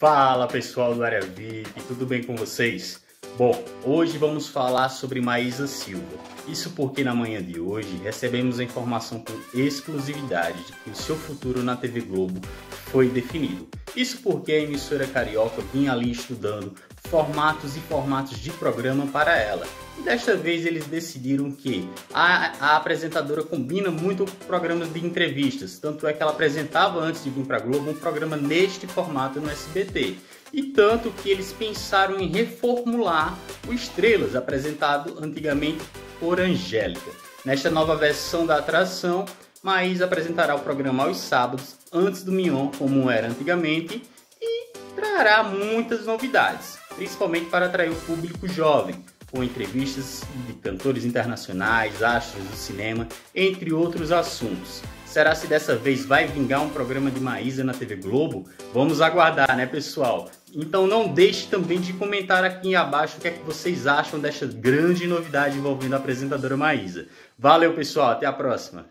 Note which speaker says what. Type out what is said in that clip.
Speaker 1: Fala pessoal do Área VIP, tudo bem com vocês? Bom, hoje vamos falar sobre Maísa Silva. Isso porque na manhã de hoje recebemos a informação com exclusividade de que o seu futuro na TV Globo foi definido. Isso porque a emissora carioca vinha ali estudando formatos e formatos de programa para ela. E desta vez eles decidiram que a, a apresentadora combina muito programas de entrevistas, tanto é que ela apresentava antes de vir para a Globo um programa neste formato no SBT. E tanto que eles pensaram em reformular o Estrelas, apresentado antigamente por Angélica. Nesta nova versão da atração, Maís apresentará o programa aos sábados, antes do Mion, como era antigamente, e trará muitas novidades, principalmente para atrair o público jovem, com entrevistas de cantores internacionais, astros do cinema, entre outros assuntos. Será se dessa vez vai vingar um programa de Maísa na TV Globo? Vamos aguardar, né, pessoal? Então não deixe também de comentar aqui abaixo o que é que vocês acham desta grande novidade envolvendo a apresentadora Maísa. Valeu, pessoal, até a próxima.